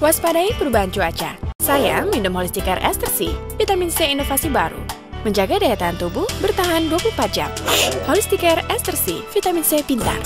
Waspadai perubahan cuaca. Saya minum Holistic Care Estersi, vitamin C inovasi baru. Menjaga daya tahan tubuh bertahan 24 jam. Holistic Care Estersi, vitamin C pintar.